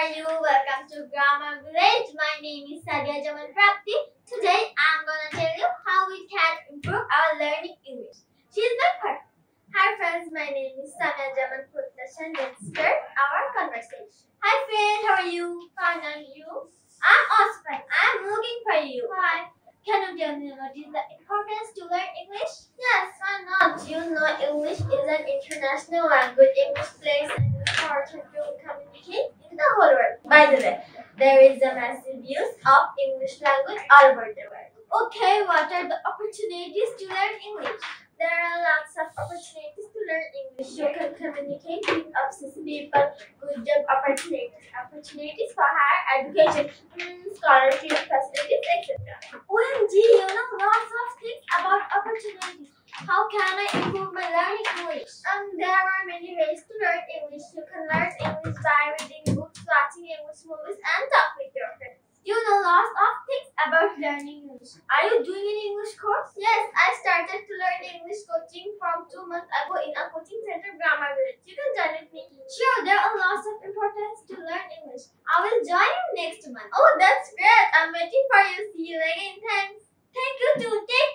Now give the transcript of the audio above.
are you? Welcome to Grammar Village. My name is Sadia Jamal Prapti. Today I'm gonna tell you how we can improve our learning English. She's my partner. Hi friends, my name is Samia Jamal Putnashan. Let's start our conversation. Hi friend, how are you? Fine, and you? I'm fine. I'm looking for you. Why? Can you tell me what is the importance to learn English? Yes, why not? You know English is an international language. English way, there is a massive use of English language all over the world. Okay, what are the opportunities to learn English? There are lots of opportunities to learn English. You can communicate with obsessed people, good job opportunities, opportunities for higher education, mm, scholarship facilities, etc. OMG, you know lots of things about opportunities. How can I improve my learning English? Um, there are many ways to learn English. You can learn English by reading books, watching English movies, and talk with your friends. You know lots of things about learning English. Are you doing an English course? Yes, I started to learn English coaching from two months ago in a coaching center, Grammar Village. You can join with me. Sure, there are lots of importance to learn English. I will join you next month. Oh, that's great. I'm waiting for you. See you again. Thanks. Thank you too. Take.